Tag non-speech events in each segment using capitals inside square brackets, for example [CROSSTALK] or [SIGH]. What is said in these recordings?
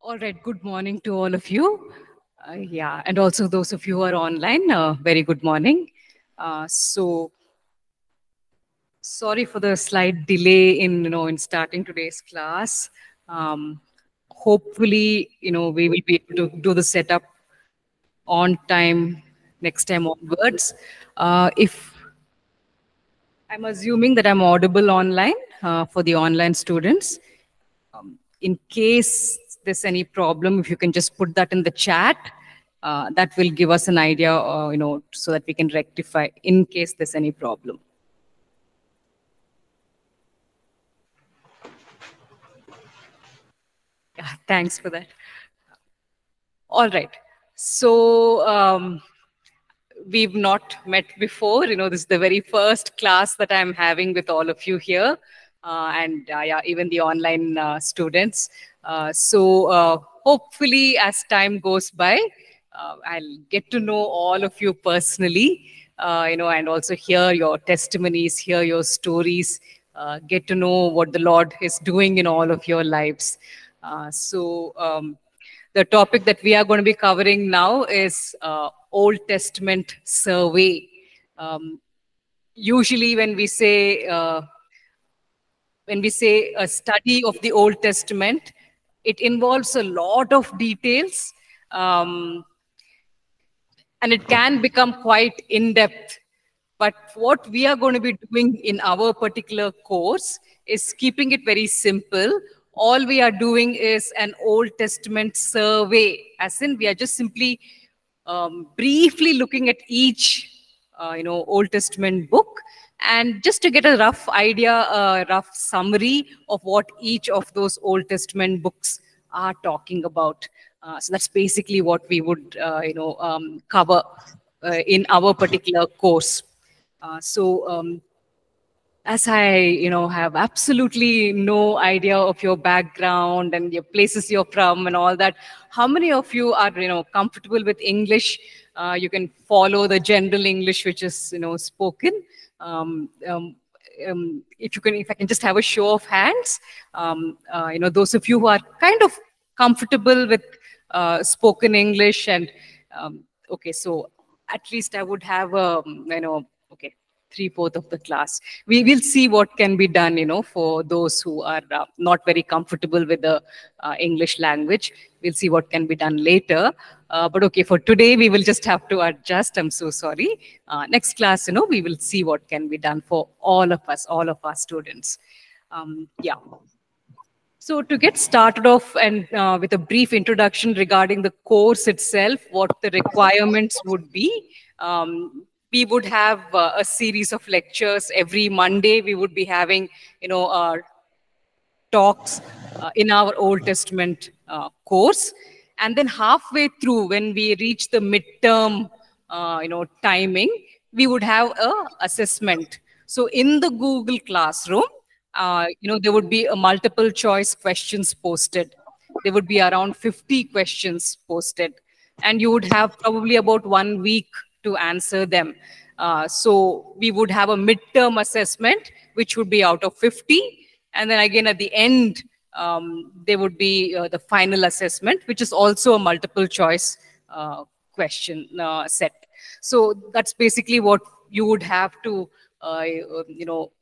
All right. Good morning to all of you. Uh, yeah, and also those of you who are online, uh, very good morning. Uh, so, sorry for the slight delay in you know in starting today's class. Um, hopefully, you know we will be able to do the setup on time next time onwards. Uh, if I'm assuming that I'm audible online uh, for the online students. Um, in case there's any problem, if you can just put that in the chat, uh, that will give us an idea, uh, you know, so that we can rectify in case there's any problem. Yeah, thanks for that. All right. So um, we've not met before. You know, this is the very first class that I'm having with all of you here, uh, and uh, yeah, even the online uh, students. Uh, so uh, hopefully, as time goes by, uh, I'll get to know all of you personally. you know, and also hear your testimonies, hear your stories, get to know what the Lord is doing in all of your lives. so. Um, the topic that we are going to be covering now is uh, Old Testament survey. Um, usually, when we say uh, when we say a study of the Old Testament, it involves a lot of details, um, and it can become quite in depth. But what we are going to be doing in our particular course is keeping it very simple all we are doing is an Old Testament survey, as in we are just simply um, briefly looking at each, uh, you know, Old Testament book, and just to get a rough idea, a rough summary of what each of those Old Testament books are talking about. Uh, so that's basically what we would, uh, you know, um, cover uh, in our particular course. Uh, so um, as I, you know, have absolutely no idea of your background and your places you're from and all that, how many of you are, you know, comfortable with English? Uh, you can follow the general English which is, you know, spoken. Um, um, um, if you can, if I can just have a show of hands, um, uh, you know, those of you who are kind of comfortable with uh, spoken English and um, okay, so at least I would have, um, you know, okay, three-fourth of the class. We will see what can be done, you know, for those who are uh, not very comfortable with the uh, English language. We'll see what can be done later. Uh, but okay, for today, we will just have to adjust. I'm so sorry. Uh, next class, you know, we will see what can be done for all of us, all of our students. Um, yeah. So to get started off and uh, with a brief introduction regarding the course itself, what the requirements would be, um, we would have uh, a series of lectures every Monday. We would be having, you know, uh, talks uh, in our Old Testament uh, course. And then halfway through, when we reach the midterm, uh, you know, timing, we would have a assessment. So in the Google Classroom, uh, you know, there would be a multiple choice questions posted. There would be around 50 questions posted. And you would have probably about one week to answer them. Uh, so we would have a midterm assessment, which would be out of 50. And then again, at the end, um, there would be uh, the final assessment, which is also a multiple choice uh, question uh, set. So that's basically what you would have to, uh, you know,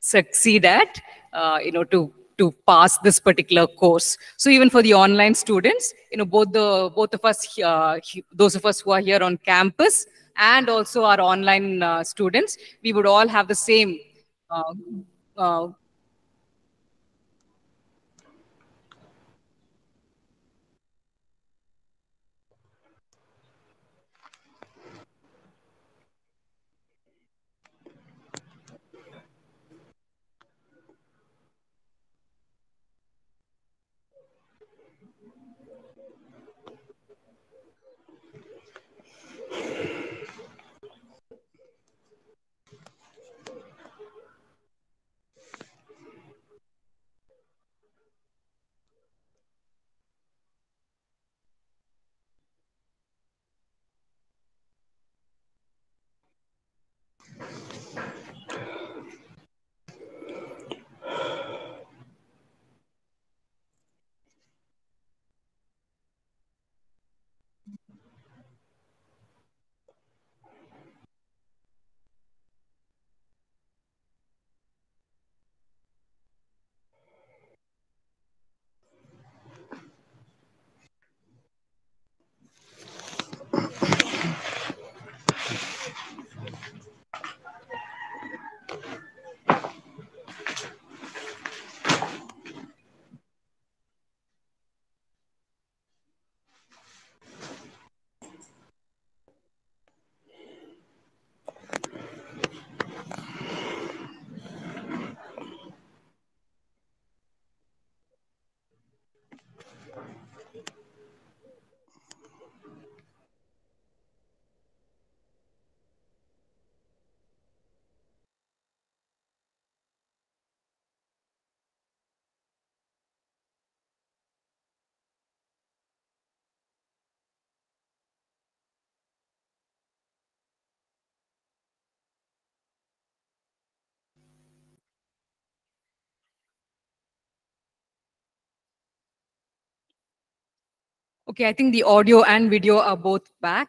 succeed at, uh, you know, to to pass this particular course. So even for the online students, you know, both the both of us, uh, those of us who are here on campus, and also our online uh, students, we would all have the same uh, uh Okay, I think the audio and video are both back.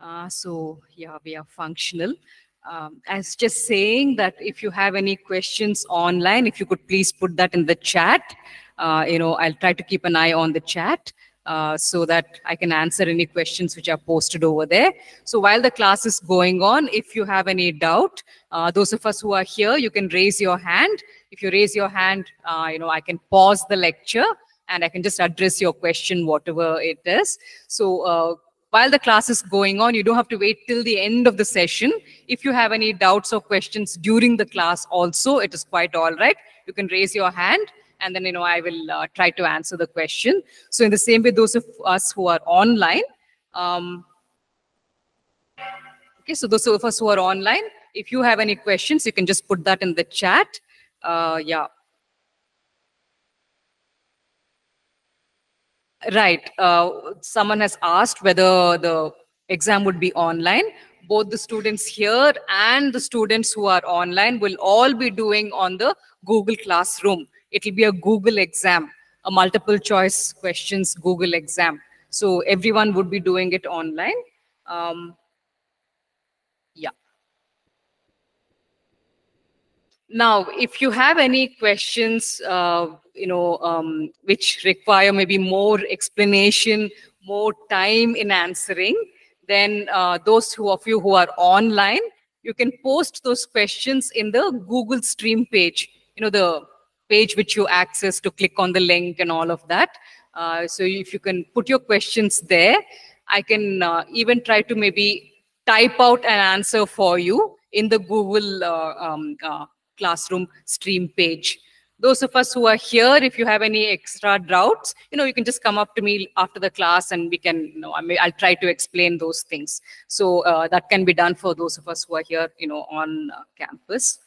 Uh, so yeah, we are functional. Um, as just saying that if you have any questions online, if you could please put that in the chat. Uh, you know, I'll try to keep an eye on the chat. Uh, so that I can answer any questions which are posted over there. So while the class is going on, if you have any doubt, uh, those of us who are here, you can raise your hand. If you raise your hand, uh, you know, I can pause the lecture and I can just address your question, whatever it is. So uh, while the class is going on, you don't have to wait till the end of the session. If you have any doubts or questions during the class also, it is quite all right. You can raise your hand and then you know I will uh, try to answer the question. So in the same way, those of us who are online, um, okay, so those of us who are online, if you have any questions, you can just put that in the chat. Uh, yeah. Right. Uh, someone has asked whether the exam would be online. Both the students here and the students who are online will all be doing on the Google Classroom. It'll be a Google exam, a multiple choice questions Google exam. So everyone would be doing it online. Um, yeah. Now, if you have any questions, uh, you know, um, which require maybe more explanation, more time in answering, then uh, those who of you who are online, you can post those questions in the Google Stream page. You know, the page which you access to click on the link and all of that. Uh, so if you can put your questions there, I can uh, even try to maybe type out an answer for you in the Google uh, um, uh, Classroom stream page. Those of us who are here, if you have any extra doubts, you know, you can just come up to me after the class and we can, you know, I may, I'll try to explain those things. So uh, that can be done for those of us who are here, you know, on uh, campus.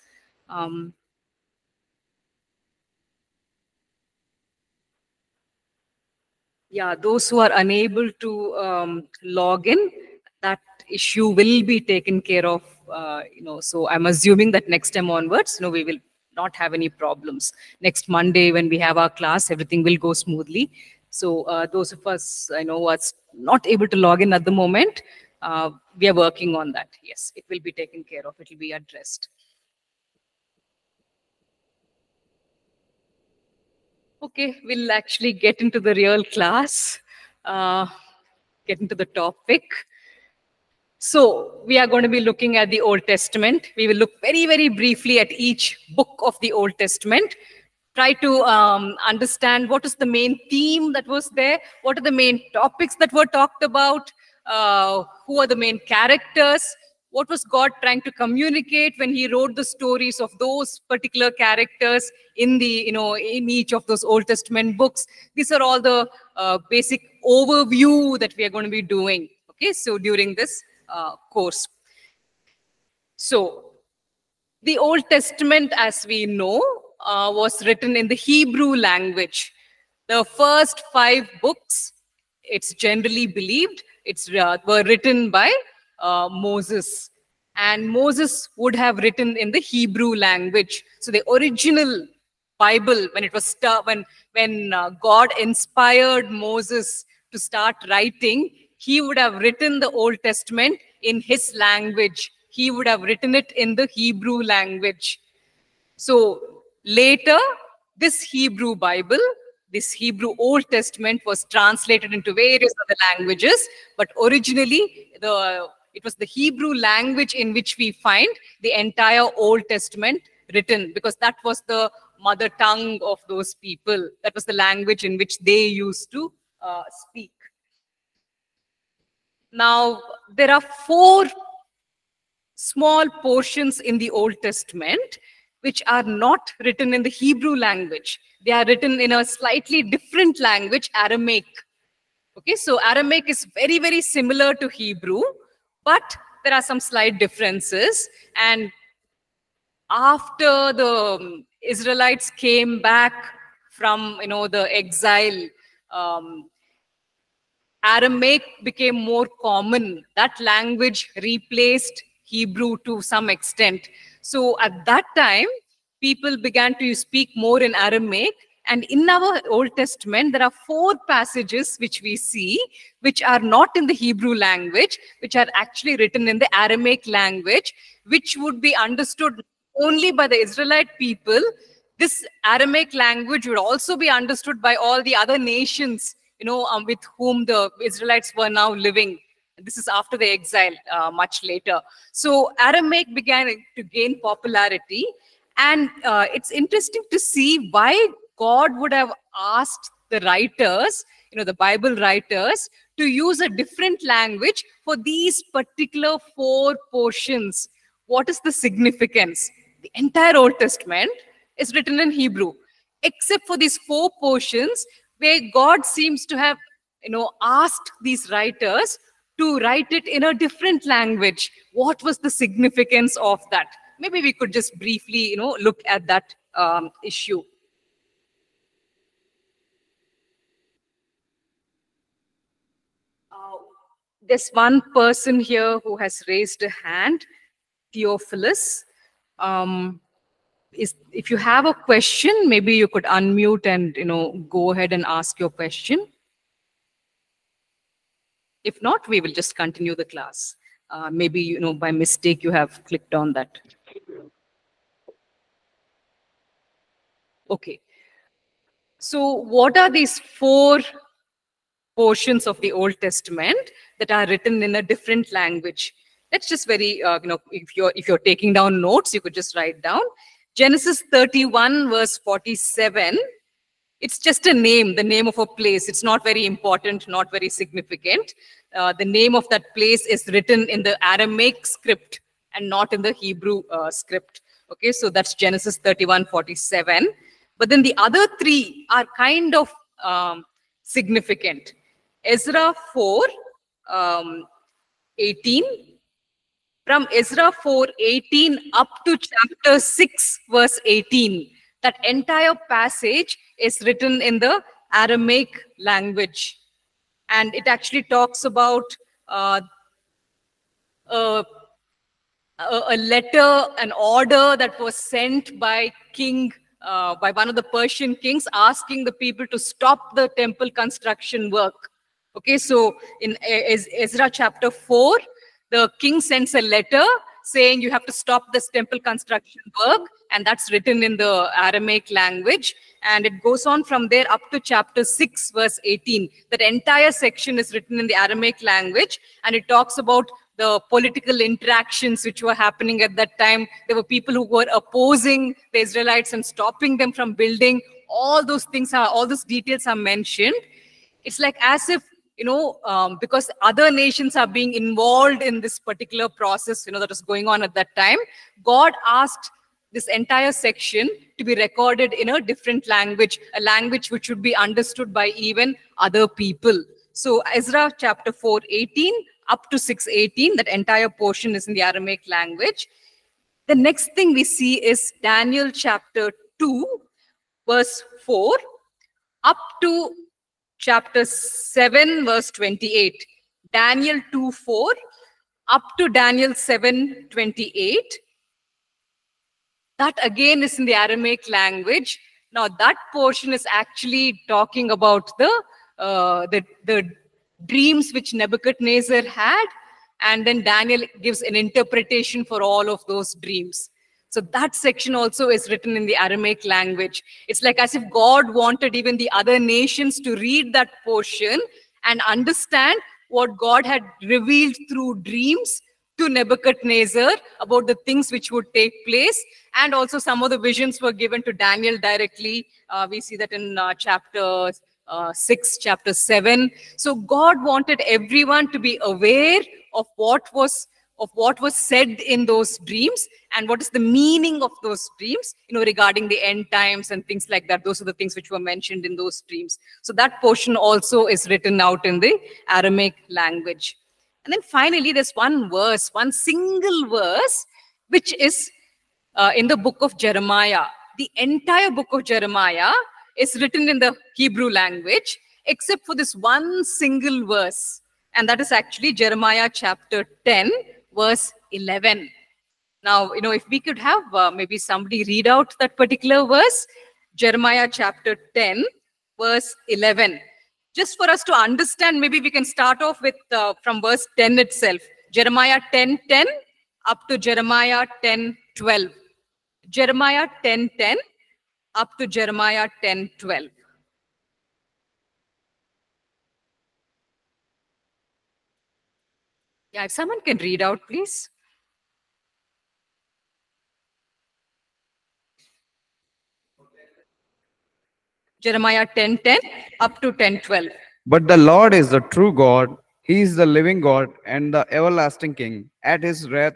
Um, yeah, those who are unable to um, log in, that issue will be taken care of. Uh, you know, so I'm assuming that next time onwards, you know, we will not have any problems. Next Monday, when we have our class, everything will go smoothly. So uh, those of us, I know, are not able to log in at the moment, uh, we are working on that. Yes, it will be taken care of. It will be addressed. Okay, we'll actually get into the real class, uh, get into the topic. So we are going to be looking at the Old Testament. We will look very, very briefly at each book of the Old Testament. Try to um, understand what is the main theme that was there, what are the main topics that were talked about, uh, who are the main characters, what was God trying to communicate when he wrote the stories of those particular characters in the, you know, in each of those Old Testament books. These are all the uh, basic overview that we are going to be doing. Okay, so during this uh, course. So the Old Testament, as we know, uh, was written in the Hebrew language. The first five books, it's generally believed, it's uh, were written by uh, Moses. And Moses would have written in the Hebrew language. So the original Bible, when it was when when uh, God inspired Moses to start writing, he would have written the Old Testament in his language. He would have written it in the Hebrew language. So later, this Hebrew Bible, this Hebrew Old Testament was translated into various other languages, but originally the it was the Hebrew language in which we find the entire Old Testament written because that was the mother tongue of those people. That was the language in which they used to uh, speak. Now, there are four small portions in the Old Testament which are not written in the Hebrew language. They are written in a slightly different language, Aramaic. Okay, so Aramaic is very, very similar to Hebrew, but there are some slight differences. And after the Israelites came back from you know the exile, um, Aramaic became more common. That language replaced Hebrew to some extent. So at that time, people began to speak more in Aramaic, And in our Old Testament, there are four passages which we see, which are not in the Hebrew language, which are actually written in the Aramaic language, which would be understood only by the Israelite people. This Aramaic language would also be understood by all the other nations, you know, um, with whom the Israelites were now living. This is after the exile, uh, much later. So Aramaic began to gain popularity. And uh, it's interesting to see why God would have asked the writers, you know, the Bible writers, to use a different language for these particular four portions. What is the significance? The entire Old Testament is written in Hebrew, except for these four portions where God seems to have, you know, asked these writers to write it in a different language. What was the significance of that? Maybe we could just briefly, you know, look at that um, issue. there's one person here who has raised a hand, Theophilus. Um, is if you have a question, maybe you could unmute and you know go ahead and ask your question. If not, we will just continue the class. Uh, maybe you know by mistake you have clicked on that. Okay. So what are these four portions of the Old Testament that are written in a different language. That's just very, uh, you know, if you're if you're taking down notes, you could just write down Genesis 31 verse 47. It's just a name, the name of a place. It's not very important, not very significant. Uh, the name of that place is written in the Aramaic script and not in the Hebrew uh, script. Okay, so that's Genesis 31 47. But then the other three are kind of um, significant. Ezra 4, um, 18. From Ezra 4, 18 up to chapter 6, verse 18. That entire passage is written in the Aramaic language. And it actually talks about uh, a, a letter, an order that was sent by King uh, by one of the Persian kings asking the people to stop the temple construction work. Okay, so in Ezra chapter 4, the king sends a letter saying you have to stop this temple construction work, and that's written in the Aramaic language. And it goes on from there up to chapter 6, verse 18. That entire section is written in the Aramaic language, and it talks about the political interactions which were happening at that time. There were people who were opposing the Israelites and stopping them from building. All those things are, all those details are mentioned. It's like as if, you know, um, because other nations are being involved in this particular process, you know, that was going on at that time, God asked this entire section to be recorded in a different language, a language which would be understood by even other people. So Ezra chapter 4, 18 up to 618. That entire portion is in the Aramaic language. The next thing we see is Daniel chapter 2, verse 4, up to chapter 7, verse 28. Daniel 2, 4, up to Daniel 7, 28. That again is in the Aramaic language. Now that portion is actually talking about the uh, the the dreams which Nebuchadnezzar had, and then Daniel gives an interpretation for all of those dreams. So that section also is written in the Aramaic language. It's like as if God wanted even the other nations to read that portion and understand what God had revealed through dreams to Nebuchadnezzar about the things which would take place. And also some of the visions were given to Daniel directly. Uh, we see that in uh, chapter uh, 6, chapter 7. So God wanted everyone to be aware of what was of what was said in those dreams and what is the meaning of those dreams you know regarding the end times and things like that. Those are the things which were mentioned in those dreams. So that portion also is written out in the aramaic language. And then finally there's one verse one single verse which is uh, in the book of jeremiah. The entire book of jeremiah is written in the Hebrew language, except for this one single verse. And that is actually Jeremiah chapter 10, verse 11. Now, you know, if we could have uh, maybe somebody read out that particular verse, Jeremiah chapter 10, verse 11. Just for us to understand, maybe we can start off with uh, from verse 10 itself. Jeremiah 10 10 up to Jeremiah 10 12. Jeremiah 10 10 up to Jeremiah 10 12. Yeah, if someone can read out, please. Jeremiah 10 10 up to 10 12. But the Lord is the true God. He is the living God and the everlasting King. At his wrath,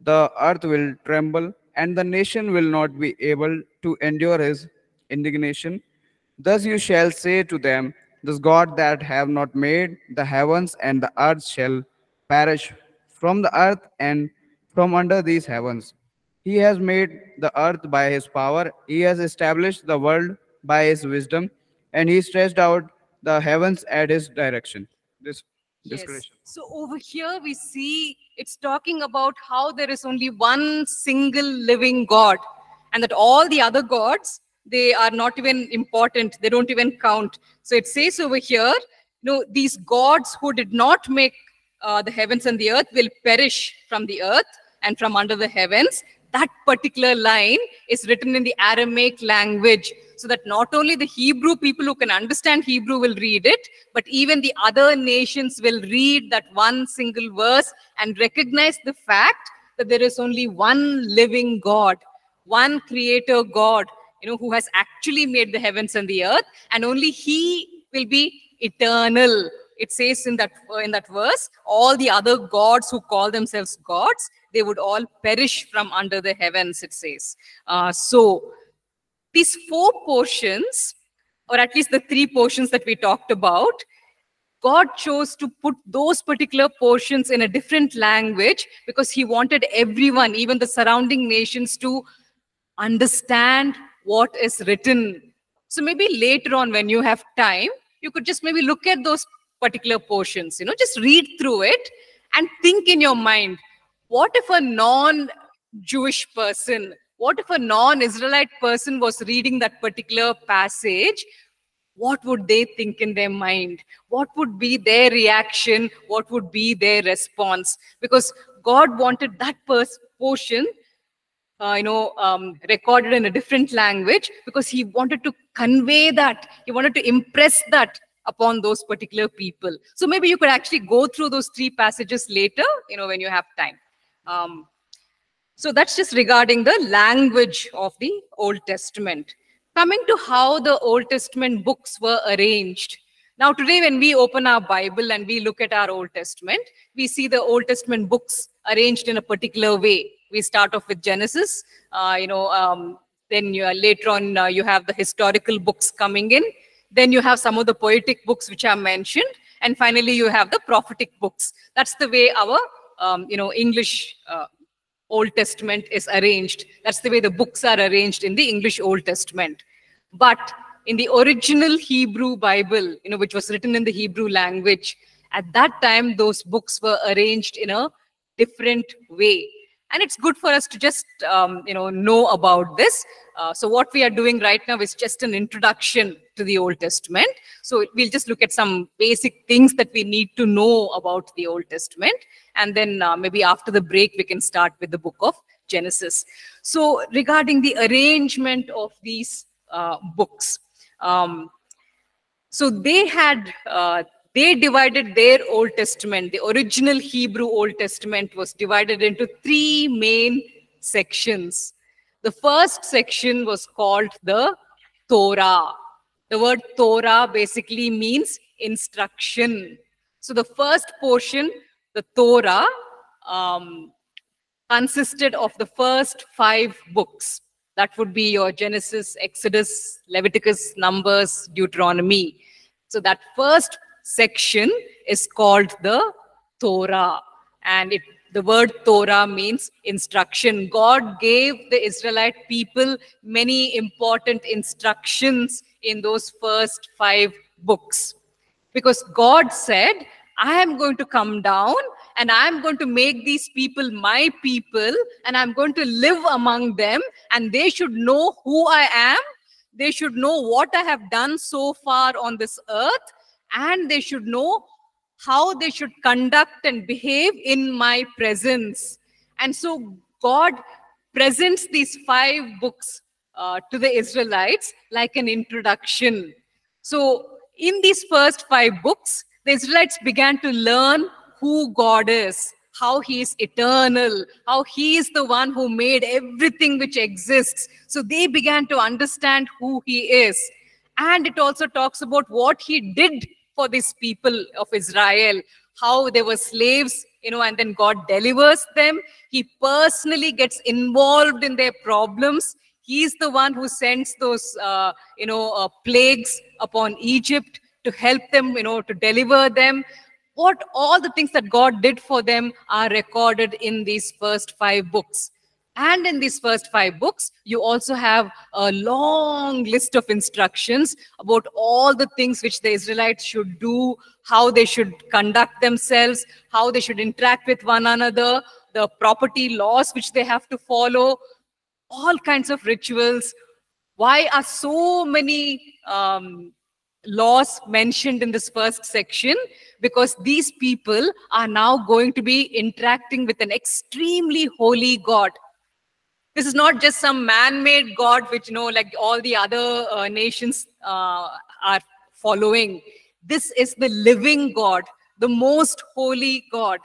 the earth will tremble, and the nation will not be able to endure his indignation. Thus you shall say to them, This God that have not made the heavens and the earth shall perish from the earth and from under these heavens. He has made the earth by his power, he has established the world by his wisdom, and he stretched out the heavens at his direction. This Yes. description. So over here we see it's talking about how there is only one single living God and that all the other gods they are not even important they don't even count so it says over here you know these gods who did not make uh, the heavens and the earth will perish from the earth and from under the heavens. That particular line is written in the aramaic language so that not only the hebrew people who can understand hebrew will read it but even the other nations will read that one single verse and recognize the fact that there is only one living god one creator god you know who has actually made the heavens and the earth and only he will be eternal it says in that in that verse all the other gods who call themselves gods they would all perish from under the heavens it says uh, so these four portions or at least the three portions that we talked about God chose to put those particular portions in a different language because he wanted everyone, even the surrounding nations, to understand what is written. So maybe later on, when you have time, you could just maybe look at those particular portions, you know, just read through it and think in your mind what if a non Jewish person, what if a non Israelite person was reading that particular passage? what would they think in their mind? What would be their reaction? What would be their response? Because God wanted that pers- portion, uh, you know, um, recorded in a different language because He wanted to convey that. He wanted to impress that upon those particular people. So maybe you could actually go through those three passages later, you know, when you have time. Um, so that's just regarding the language of the Old Testament coming to how the Old Testament books were arranged. Now, today, when we open our Bible and we look at our Old Testament, we see the Old Testament books arranged in a particular way. We start off with Genesis, uh, you know, um, then you, later on uh, you have the historical books coming in. Then you have some of the poetic books which are mentioned, and finally you have the prophetic books. That's the way our, um, you know, English uh, Old Testament is arranged. That's the way the books are arranged in the English Old Testament. But in the original Hebrew Bible, you know, which was written in the Hebrew language, at that time those books were arranged in a different way. And it's good for us to just, um, you know, know about this. Uh, so what we are doing right now is just an introduction to the Old Testament. So we'll just look at some basic things that we need to know about the Old Testament. And then uh, maybe after the break, we can start with the book of Genesis. So regarding the arrangement of these uh, books, um, so they had uh, they divided their Old Testament. The original Hebrew Old Testament was divided into three main sections. The first section was called the Torah. The word Torah basically means instruction. So the first portion, the Torah, um, consisted of the first five books. That would be your Genesis, Exodus, Leviticus, Numbers, Deuteronomy. So that first section is called the Torah. And it, the word Torah means instruction. God gave the Israelite people many important instructions in those first five books. Because God said, I am going to come down and I'm going to make these people my people and I'm going to live among them and they should know who I am. They should know what I have done so far on this earth, and they should know how they should conduct and behave in my presence. And so God presents these five books uh, to the Israelites like an introduction. So, in these first five books, the Israelites began to learn who God is, how He is eternal, how He is the one who made everything which exists. So, they began to understand who He is. And it also talks about what He did for these people of Israel, how they were slaves, you know, and then God delivers them. He personally gets involved in their problems. He's the one who sends those, uh, you know, uh, plagues upon Egypt to help them, you know, to deliver them. What all the things that God did for them are recorded in these first five books. And in these first five books, you also have a long list of instructions about all the things which the Israelites should do, how they should conduct themselves, how they should interact with one another, the property laws which they have to follow, all kinds of rituals. Why are so many um, laws mentioned in this first section? Because these people are now going to be interacting with an extremely holy God this is not just some man-made god which you know like all the other uh, nations uh, are following. This is the living god the most holy god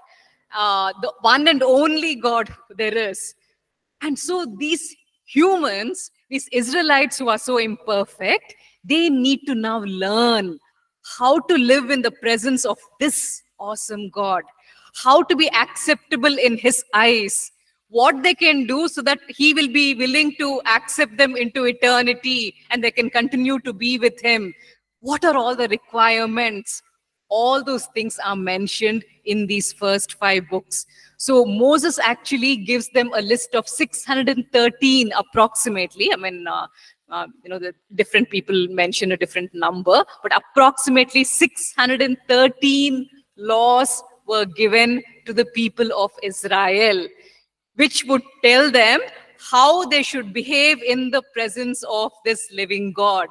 uh, the one and only god there is. And so these humans these israelites who are so imperfect they need to now learn how to live in the presence of this awesome god how to be acceptable in his eyes what they can do so that he will be willing to accept them into eternity and they can continue to be with him. What are all the requirements? All those things are mentioned in these first five books. So Moses actually gives them a list of 613 approximately. I mean, uh, uh, you know, the different people mention a different number, but approximately 613 laws were given to the people of Israel which would tell them how they should behave in the presence of this living God.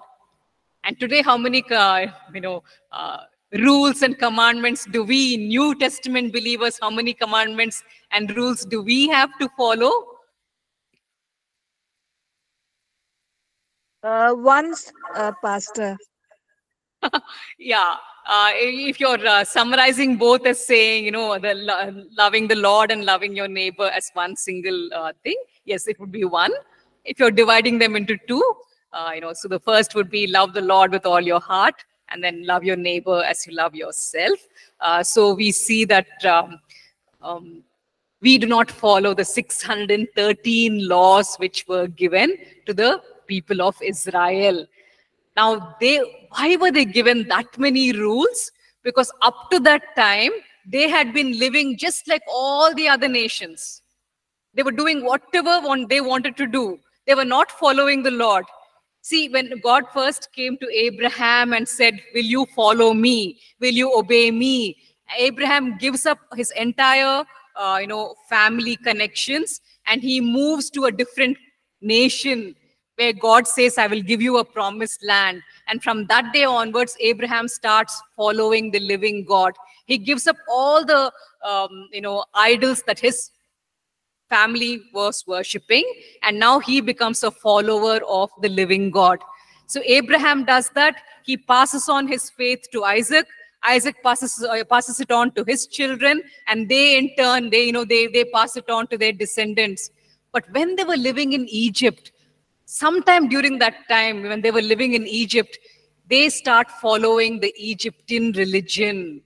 And today, how many, uh, you know, uh, rules and commandments do we, New Testament believers, how many commandments and rules do we have to follow? Uh, once, uh, Pastor. [LAUGHS] yeah, uh, if you're uh, summarizing both as saying, you know, the lo loving the Lord and loving your neighbor as one single uh, thing, yes, it would be one. If you're dividing them into two, uh, you know, so the first would be love the Lord with all your heart, and then love your neighbor as you love yourself. Uh, so we see that um, um, we do not follow the 613 laws which were given to the people of Israel. Now, they why were they given that many rules? Because up to that time, they had been living just like all the other nations. They were doing whatever they wanted to do. They were not following the Lord. See, when God first came to Abraham and said, Will you follow me? Will you obey me? Abraham gives up his entire, uh, you know, family connections and he moves to a different nation where God says, I will give you a promised land. And from that day onwards, Abraham starts following the living God. He gives up all the, um, you know, idols that his family was worshipping. And now he becomes a follower of the living God. So Abraham does that. He passes on his faith to Isaac. Isaac passes uh, passes it on to his children, and they in turn they you know they they pass it on to their descendants. But when they were living in Egypt, sometime during that time when they were living in Egypt, they start following the Egyptian religion.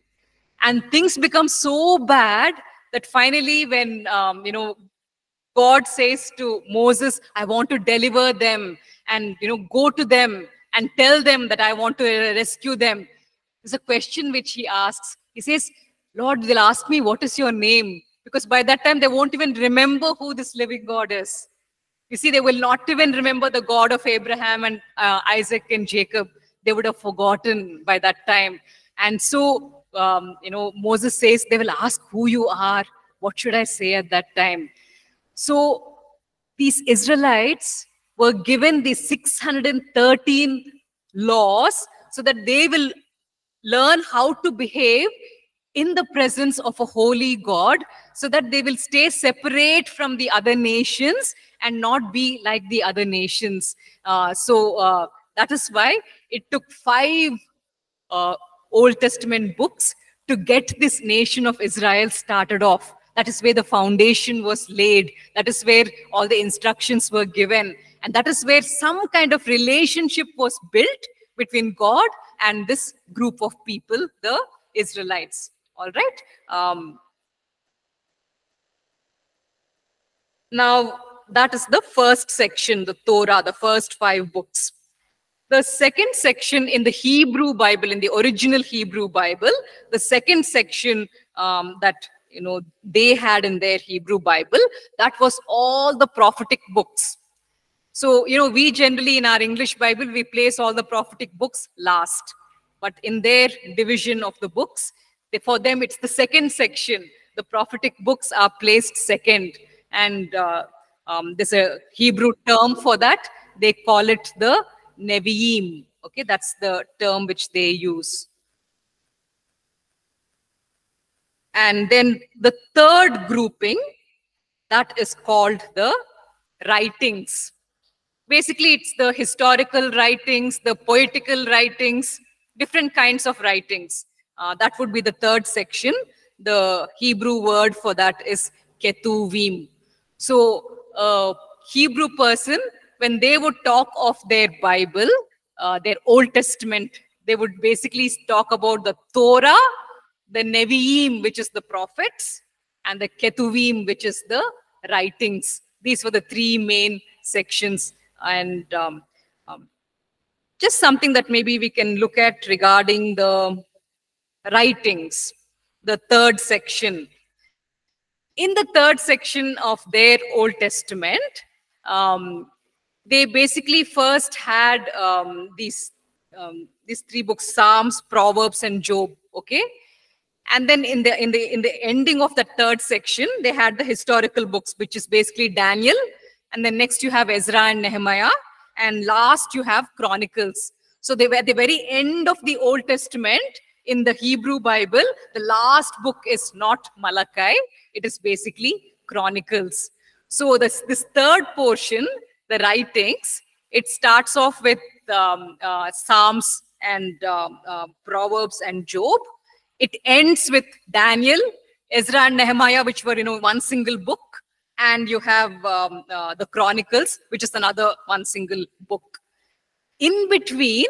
And things become so bad that finally, when, um, you know, God says to Moses, I want to deliver them and, you know, go to them and tell them that I want to rescue them. There's a question which he asks. He says, Lord, they'll ask me, what is your name? Because by that time, they won't even remember who this living God is. You see, they will not even remember the God of Abraham and uh, Isaac and Jacob. They would have forgotten by that time. And so, um, you know, Moses says, they will ask who you are. What should I say at that time? So, these Israelites were given the 613 laws so that they will learn how to behave in the presence of a holy God so that they will stay separate from the other nations and not be like the other nations. Uh, so uh, that is why it took five uh, Old Testament books to get this nation of Israel started off. That is where the foundation was laid. That is where all the instructions were given. And that is where some kind of relationship was built between God and this group of people, the Israelites. All right. Um, now, that is the first section, the Torah, the first five books. The second section in the Hebrew Bible, in the original Hebrew Bible, the second section um, that you know they had in their Hebrew Bible, that was all the prophetic books. So you know we generally in our English Bible we place all the prophetic books last, but in their division of the books, for them it's the second section. The prophetic books are placed second, and uh, um, there's a Hebrew term for that. They call it the Nevi'im. Okay, that's the term which they use. And then the third grouping, that is called the writings. Basically, it's the historical writings, the poetical writings, different kinds of writings. Uh, that would be the third section. The Hebrew word for that is ketuvim. So, a Hebrew person when they would talk of their Bible, uh, their Old Testament, they would basically talk about the Torah, the Nevi'im, which is the prophets, and the Ketuvim, which is the writings. These were the three main sections. And um, um, just something that maybe we can look at regarding the writings, the third section. In the third section of their Old Testament, um, they basically first had um, these um, these three books psalms proverbs and job okay and then in the in the in the ending of the third section they had the historical books which is basically daniel and then next you have ezra and nehemiah and last you have chronicles so they were at the very end of the old testament in the hebrew bible the last book is not malachi it is basically chronicles so this this third portion the writings, it starts off with um, uh, Psalms and um, uh, Proverbs and Job. It ends with Daniel, Ezra and Nehemiah, which were, you know, one single book. And you have um, uh, the Chronicles, which is another one single book. In between,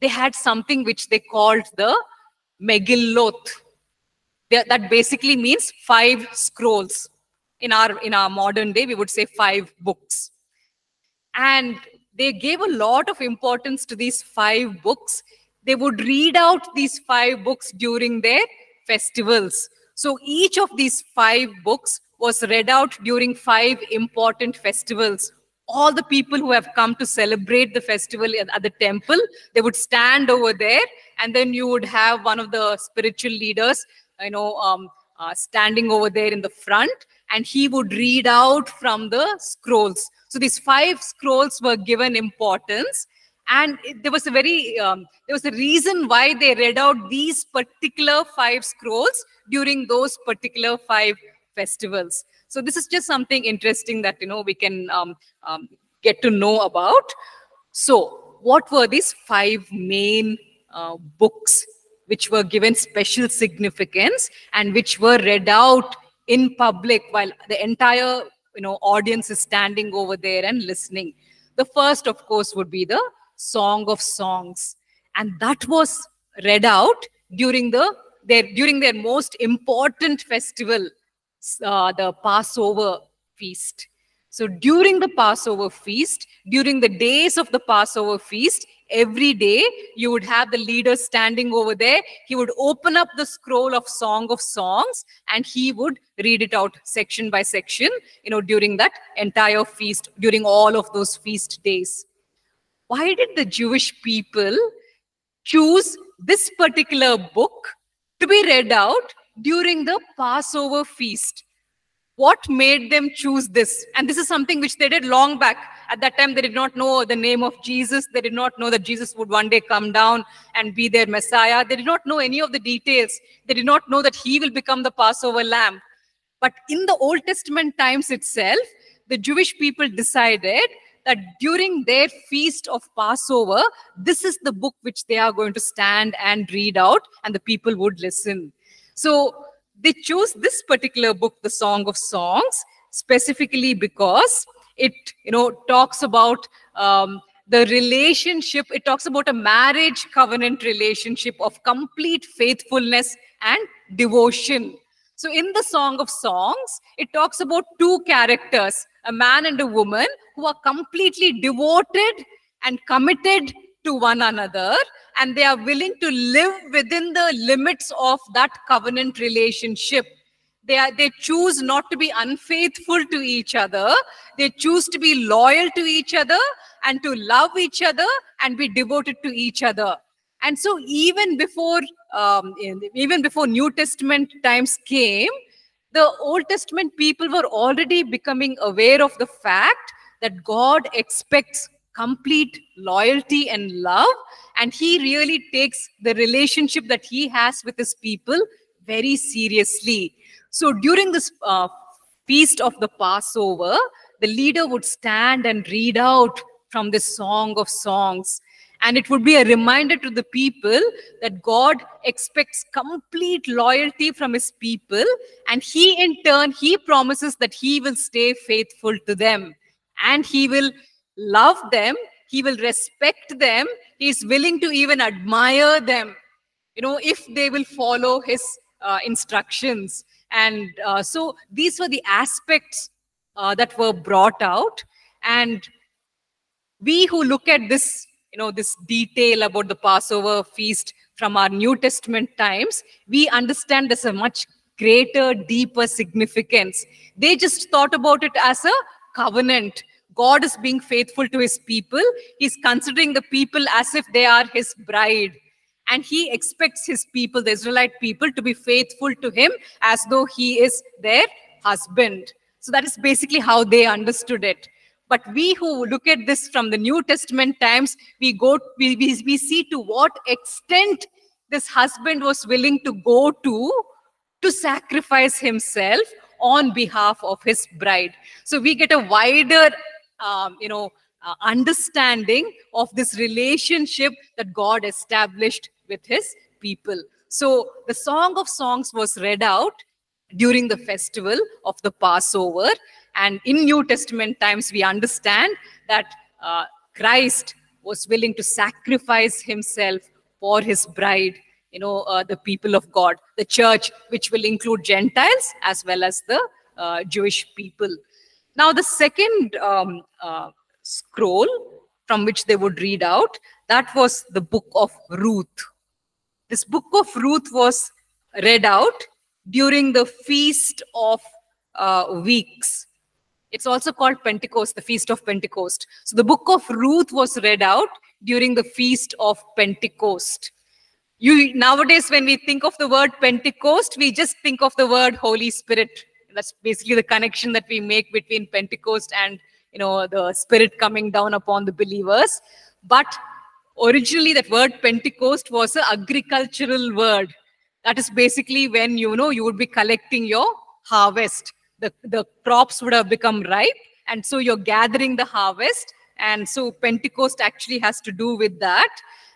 they had something which they called the Megillot. That basically means five scrolls. In our, in our modern day, we would say five books. And they gave a lot of importance to these five books. They would read out these five books during their festivals. So each of these five books was read out during five important festivals. All the people who have come to celebrate the festival at the temple, they would stand over there, and then you would have one of the spiritual leaders, you know, um, uh, standing over there in the front, and he would read out from the scrolls. So these five scrolls were given importance. And it, there was a very, um, there was a reason why they read out these particular five scrolls during those particular five festivals. So this is just something interesting that, you know, we can um, um, get to know about. So what were these five main uh, books which were given special significance and which were read out in public while the entire you know audience is standing over there and listening the first of course would be the song of songs and that was read out during the their during their most important festival uh, the passover feast. So during the passover feast during the days of the passover feast every day you would have the leader standing over there. He would open up the scroll of song of songs and he would read it out section by section you know during that entire feast during all of those feast days. Why did the jewish people choose this particular book to be read out during the passover feast what made them choose this? And this is something which they did long back. At that time they did not know the name of jesus. They did not know that jesus would one day come down and be their messiah. They did not know any of the details. They did not know that he will become the passover lamb. But in the old testament times itself the jewish people decided that during their feast of passover this is the book which they are going to stand and read out and the people would listen so they chose this particular book, the Song of Songs, specifically because it, you know, talks about um, the relationship. It talks about a marriage covenant relationship of complete faithfulness and devotion. So in the Song of Songs, it talks about two characters, a man and a woman, who are completely devoted and committed to one another and they are willing to live within the limits of that covenant relationship. They are they choose not to be unfaithful to each other. They choose to be loyal to each other and to love each other and be devoted to each other. And so even before um, even before new testament times came the old testament people were already becoming aware of the fact that god expects complete loyalty and love. And he really takes the relationship that he has with his people very seriously. So during this uh, feast of the passover the leader would stand and read out from the song of songs. And it would be a reminder to the people that god expects complete loyalty from his people. And he in turn he promises that he will stay faithful to them. And he will love them he will respect them he's willing to even admire them. You know if they will follow his uh, instructions. And uh, so these were the aspects uh, that were brought out. And we who look at this you know this detail about the passover feast from our new testament times we understand there's a much greater deeper significance. They just thought about it as a covenant God is being faithful to his people. He's considering the people as if they are his bride. And he expects his people, the Israelite people, to be faithful to him as though he is their husband. So that is basically how they understood it. But we who look at this from the New Testament times, we go, we, we, we see to what extent this husband was willing to go to to sacrifice himself on behalf of his bride. So we get a wider um, you know, uh, understanding of this relationship that God established with his people. So the Song of Songs was read out during the festival of the Passover. And in New Testament times, we understand that uh, Christ was willing to sacrifice himself for his bride, you know, uh, the people of God, the church, which will include Gentiles as well as the uh, Jewish people. Now, the second um, uh, scroll from which they would read out, that was the book of Ruth. This book of Ruth was read out during the Feast of uh, Weeks. It's also called Pentecost, the Feast of Pentecost. So the book of Ruth was read out during the Feast of Pentecost. You nowadays, when we think of the word Pentecost, we just think of the word Holy Spirit that's basically the connection that we make between pentecost and you know the spirit coming down upon the believers. But originally that word pentecost was an agricultural word. That is basically when you know you would be collecting your harvest. The the crops would have become ripe and so you're gathering the harvest. And so pentecost actually has to do with that.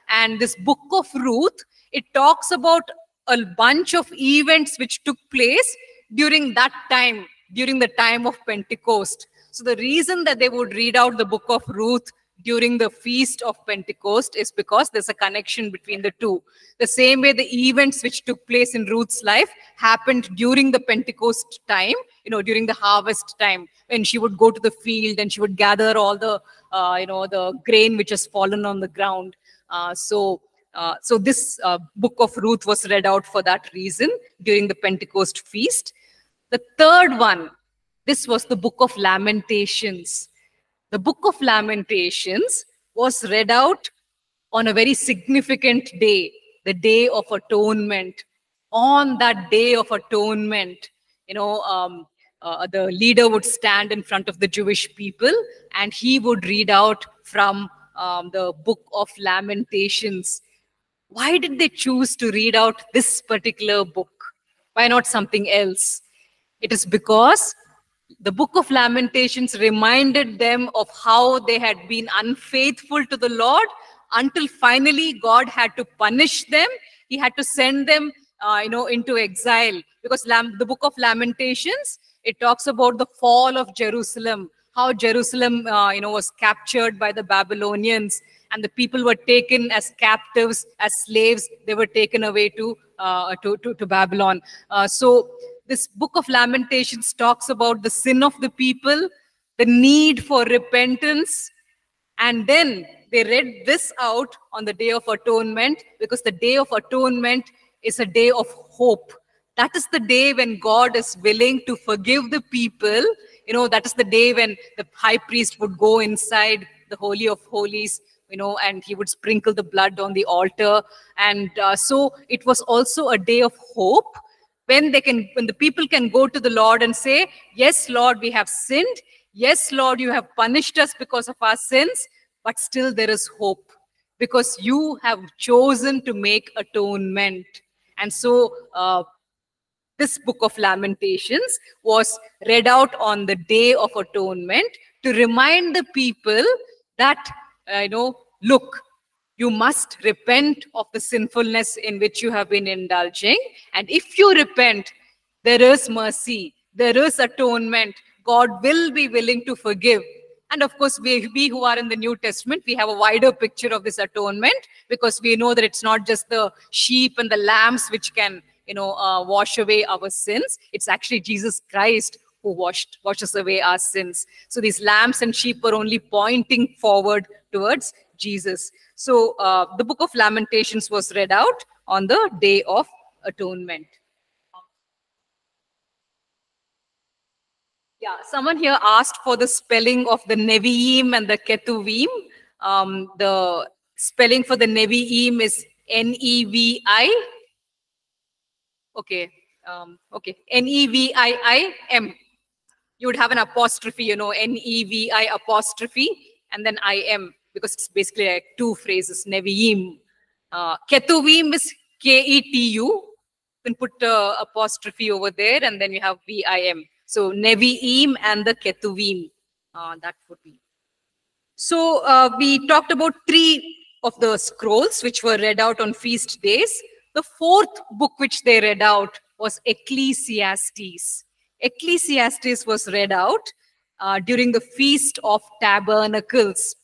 And this book of ruth it talks about a bunch of events which took place during that time, during the time of Pentecost. So the reason that they would read out the book of Ruth during the feast of Pentecost is because there's a connection between the two. The same way the events which took place in Ruth's life happened during the Pentecost time, you know, during the harvest time, when she would go to the field and she would gather all the, uh, you know, the grain which has fallen on the ground. Uh, so uh, so this uh, book of Ruth was read out for that reason during the Pentecost feast. The third one, this was the book of Lamentations. The book of Lamentations was read out on a very significant day, the day of atonement. On that day of atonement, you know, um, uh, the leader would stand in front of the Jewish people and he would read out from um, the book of Lamentations. Why did they choose to read out this particular book? Why not something else? It is because the book of Lamentations reminded them of how they had been unfaithful to the Lord until finally God had to punish them. He had to send them, uh, you know, into exile because Lam- the book of Lamentations it talks about the fall of Jerusalem, how Jerusalem, uh, you know, was captured by the Babylonians, and the people were taken as captives, as slaves. They were taken away to uh, to, to, to Babylon. Uh, so this book of Lamentations talks about the sin of the people, the need for repentance, and then they read this out on the Day of Atonement because the Day of Atonement is a day of hope. That is the day when God is willing to forgive the people. You know, that is the day when the high priest would go inside the Holy of Holies, you know, and he would sprinkle the blood on the altar. And uh, so it was also a day of hope when they can when the people can go to the lord and say yes lord we have sinned. Yes lord you have punished us because of our sins but still there is hope because you have chosen to make atonement. And so uh, this book of lamentations was read out on the day of atonement to remind the people that uh, you know look you must repent of the sinfulness in which you have been indulging. And if you repent there is mercy there is atonement. God will be willing to forgive. And of course we, we who are in the new testament we have a wider picture of this atonement because we know that it's not just the sheep and the lambs which can you know uh, wash away our sins. It's actually jesus christ who washed washes away our sins. So these lambs and sheep are only pointing forward towards jesus so uh, the book of lamentations was read out on the day of atonement. Yeah someone here asked for the spelling of the neviim and the ketuvim. Um, the spelling for the neviim is n-e-v-i okay um, okay n-e-v-i-i-m you would have an apostrophe you know n-e-v-i apostrophe and then i-m because it's basically like two phrases neviim. Uh, ketuvim is k-e-t-u you can put uh, apostrophe over there and then you have v-i-m so neviim and the ketuvim uh, that would be. So uh, we talked about three of the scrolls which were read out on feast days. The fourth book which they read out was Ecclesiastes. Ecclesiastes was read out uh, during the Feast of Tabernacles.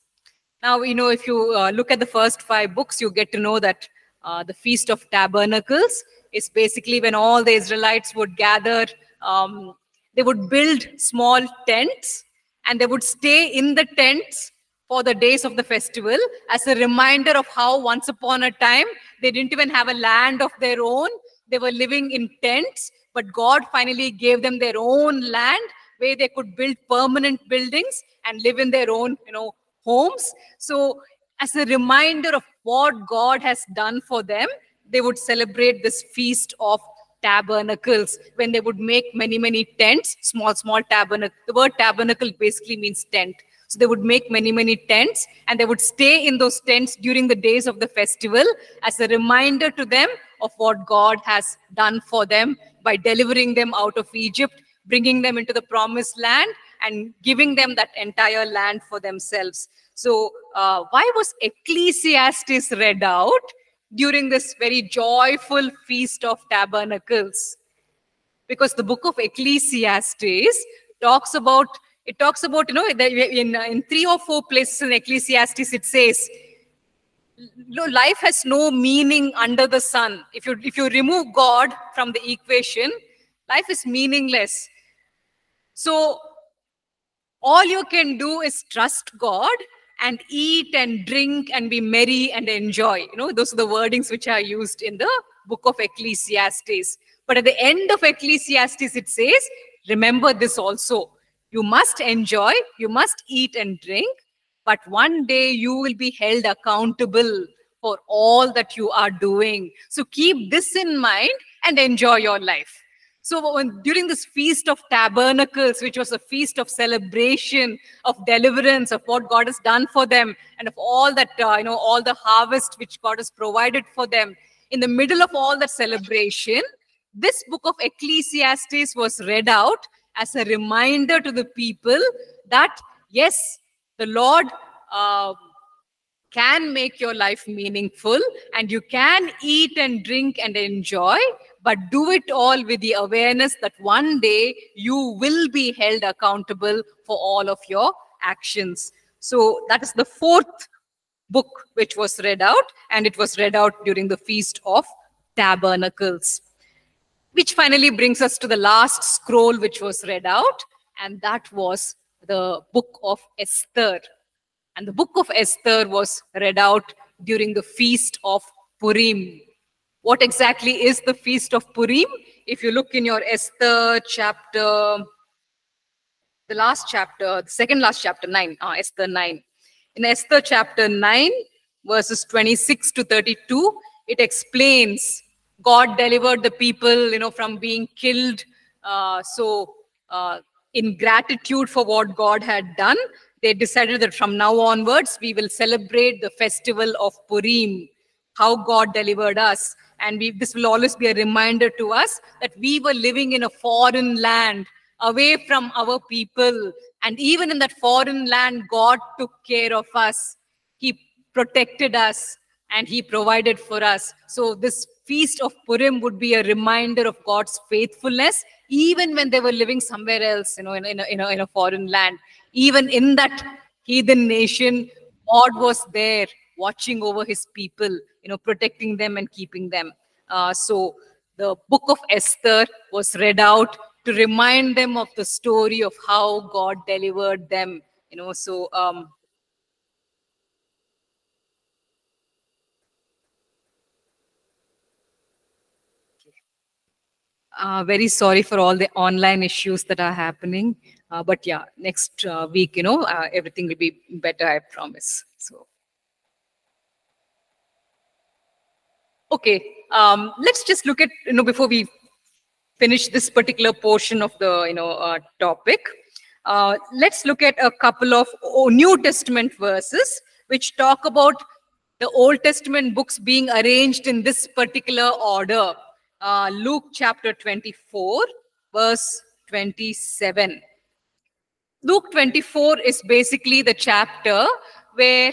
Now, you know, if you uh, look at the first five books, you get to know that uh, the Feast of Tabernacles is basically when all the Israelites would gather, um, they would build small tents and they would stay in the tents for the days of the festival as a reminder of how once upon a time they didn't even have a land of their own. They were living in tents, but God finally gave them their own land where they could build permanent buildings and live in their own, you know, homes. So as a reminder of what God has done for them, they would celebrate this feast of tabernacles when they would make many, many tents, small, small tabernacle. The word tabernacle basically means tent. So they would make many, many tents and they would stay in those tents during the days of the festival as a reminder to them of what God has done for them by delivering them out of Egypt, bringing them into the promised land, and giving them that entire land for themselves. So, uh, why was Ecclesiastes read out during this very joyful feast of tabernacles? Because the book of Ecclesiastes talks about it talks about you know in in three or four places in Ecclesiastes it says life has no meaning under the sun. If you if you remove God from the equation, life is meaningless. So all you can do is trust God and eat and drink and be merry and enjoy. You know, those are the wordings which are used in the book of Ecclesiastes. But at the end of Ecclesiastes, it says, remember this also. You must enjoy, you must eat and drink, but one day you will be held accountable for all that you are doing. So keep this in mind and enjoy your life. So when, during this feast of tabernacles, which was a feast of celebration, of deliverance, of what God has done for them, and of all that uh, you know, all the harvest which God has provided for them, in the middle of all that celebration, this book of Ecclesiastes was read out as a reminder to the people that yes, the Lord. Uh, can make your life meaningful and you can eat and drink and enjoy but do it all with the awareness that one day you will be held accountable for all of your actions so that is the fourth book which was read out and it was read out during the feast of tabernacles which finally brings us to the last scroll which was read out and that was the book of esther and the book of Esther was read out during the feast of Purim. What exactly is the feast of Purim? If you look in your Esther chapter, the last chapter, the second last chapter, 9, uh, Esther 9. In Esther chapter 9, verses 26 to 32, it explains God delivered the people, you know, from being killed. Uh, so, uh, in gratitude for what God had done, they decided that from now onwards, we will celebrate the festival of Purim, how God delivered us. And we, this will always be a reminder to us that we were living in a foreign land, away from our people. And even in that foreign land, God took care of us. He protected us and He provided for us. So, this feast of Purim would be a reminder of God's faithfulness, even when they were living somewhere else, you know, in, in, a, in, a, in a foreign land even in that heathen nation, God was there watching over his people, you know, protecting them and keeping them. Uh, so the book of Esther was read out to remind them of the story of how God delivered them. You know, so um, Uh, very sorry for all the online issues that are happening. Uh, but yeah, next uh, week, you know, uh, everything will be better, I promise. So, okay, um, let's just look at, you know, before we finish this particular portion of the, you know, uh, topic, uh, let's look at a couple of New Testament verses which talk about the Old Testament books being arranged in this particular order uh, Luke chapter 24, verse 27. Luke 24 is basically the chapter where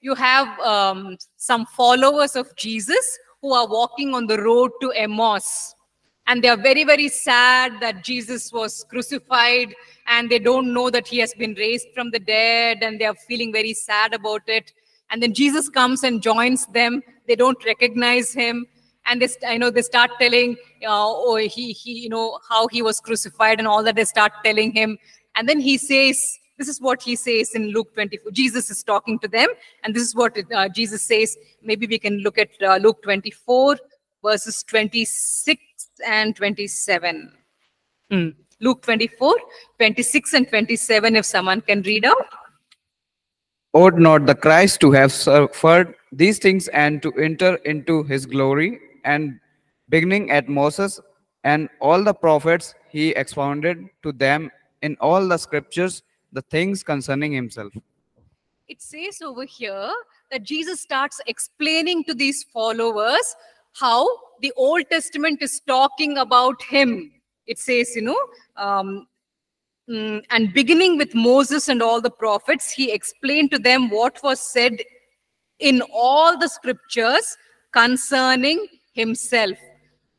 you have um, some followers of Jesus who are walking on the road to Emmaus. And they are very, very sad that Jesus was crucified and they don't know that he has been raised from the dead and they are feeling very sad about it. And then Jesus comes and joins them. They don't recognize him and they, I know they start telling, uh, oh, he, he, you know, how he was crucified and all that. They start telling him, and then he says, this is what he says in Luke 24. Jesus is talking to them, and this is what uh, Jesus says. Maybe we can look at uh, Luke 24, verses 26 and 27. Hmm. Luke 24, 26 and 27, if someone can read out. Ought not the Christ to have suffered these things and to enter into his glory? and beginning at Moses and all the prophets, he expounded to them in all the scriptures the things concerning himself. It says over here that Jesus starts explaining to these followers how the Old Testament is talking about him. It says, you know, um, mm, and beginning with Moses and all the prophets, he explained to them what was said in all the scriptures concerning himself.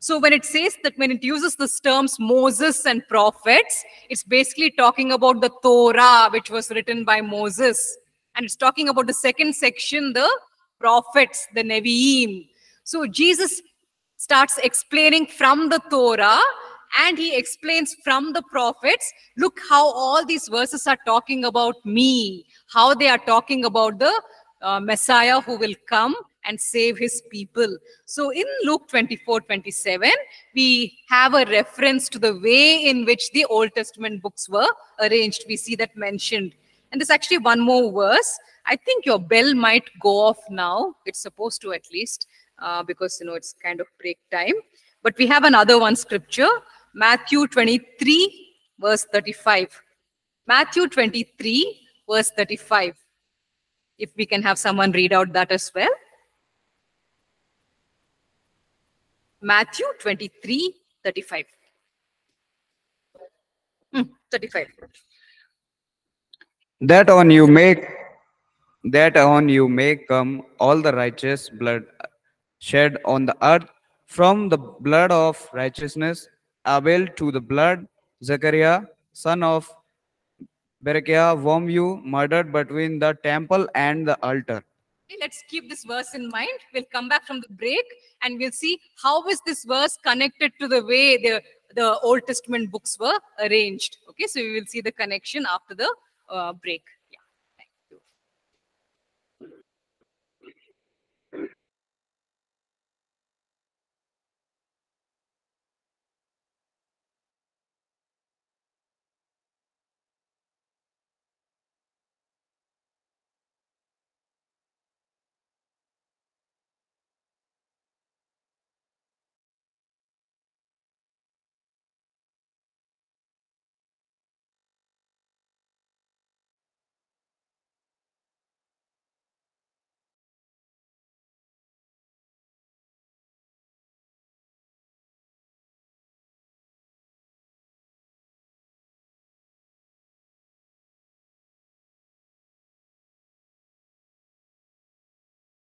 So when it says that when it uses the terms Moses and prophets, it's basically talking about the Torah, which was written by Moses. And it's talking about the second section, the prophets, the Nevi'im. So Jesus starts explaining from the Torah and he explains from the prophets look how all these verses are talking about me, how they are talking about the uh, Messiah who will come and save his people. So in Luke 24 27, we have a reference to the way in which the Old Testament books were arranged. We see that mentioned. And there's actually one more verse. I think your bell might go off now. It's supposed to at least, uh, because you know it's kind of break time. But we have another one scripture. Matthew 23, verse 35. Matthew 23, verse 35. If we can have someone read out that as well. Matthew 23, 35. Hmm, 35. that on you make that on you may come all the righteous blood shed on the earth from the blood of righteousness abel to the blood zechariah son of berechiah whom you murdered between the temple and the altar Okay, let's keep this verse in mind. We'll come back from the break and we'll see how is this verse connected to the way the, the Old Testament books were arranged. Okay, so we will see the connection after the uh, break.